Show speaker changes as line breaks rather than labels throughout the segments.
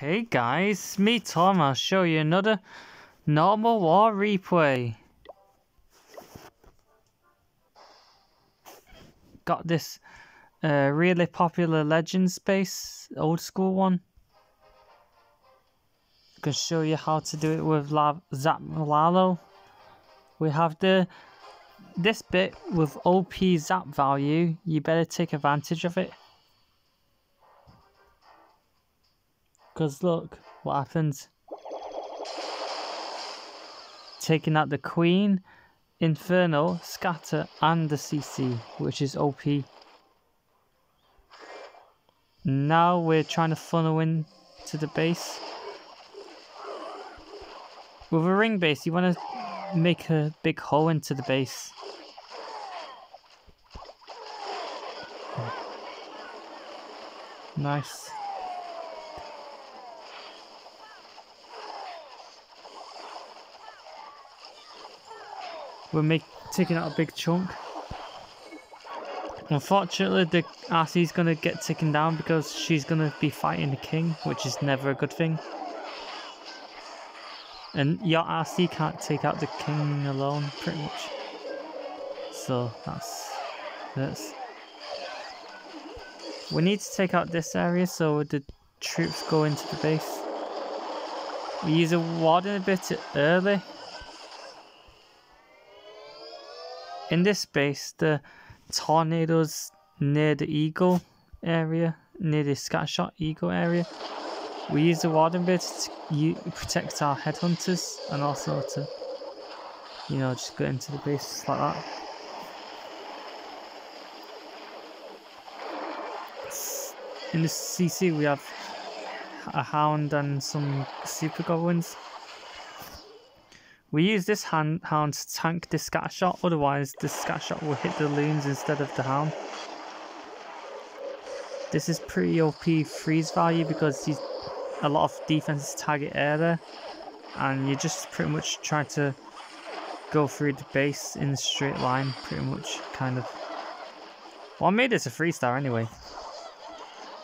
Hey guys, me Tom, I'll show you another normal war replay. Got this uh, really popular legend space, old school one. Can show you how to do it with Zap Lalo. We have the this bit with OP zap value, you better take advantage of it. Because look what happens. Taking out the Queen, Inferno, Scatter and the CC, which is OP. Now we're trying to funnel in to the base. With a ring base, you want to make a big hole into the base. Nice. We're make, taking out a big chunk. Unfortunately, the RC is going to get taken down because she's going to be fighting the king, which is never a good thing. And your RC can't take out the king alone, pretty much. So that's that's. We need to take out this area so the troops go into the base. We use a warden a bit early In this space, the tornadoes near the eagle area, near the scattershot eagle area, we use the warden bit to protect our headhunters and also to, you know, just get into the base like that. In the CC we have a hound and some super goblins. We use this hand, hound to tank the scatter shot, otherwise the scatter shot will hit the loons instead of the hound. This is pretty OP freeze value because he's a lot of defenses target air there and you're just pretty much trying to go through the base in a straight line pretty much kind of. Well I made this a three star anyway.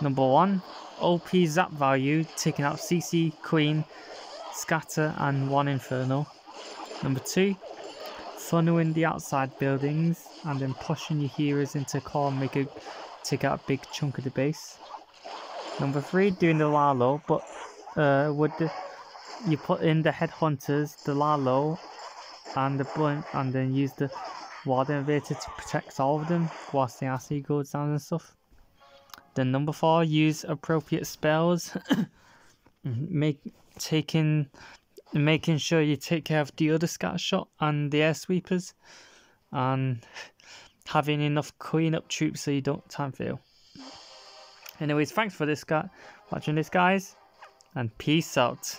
Number one OP zap value taking out CC Queen Scatter and one Inferno Number two, funneling the outside buildings and then pushing your heroes into core and make it take out a big chunk of the base. Number three, doing the Lalo, but uh, the, you put in the headhunters, the Lalo, and the blimp, and then use the Warden Invader to protect all of them whilst the RC goes down and stuff. Then number four, use appropriate spells. make taking making sure you take care of the other scatter shot and the air sweepers and having enough clean up troops so you don't time fail. Anyways, thanks for this guy watching this guys and peace out.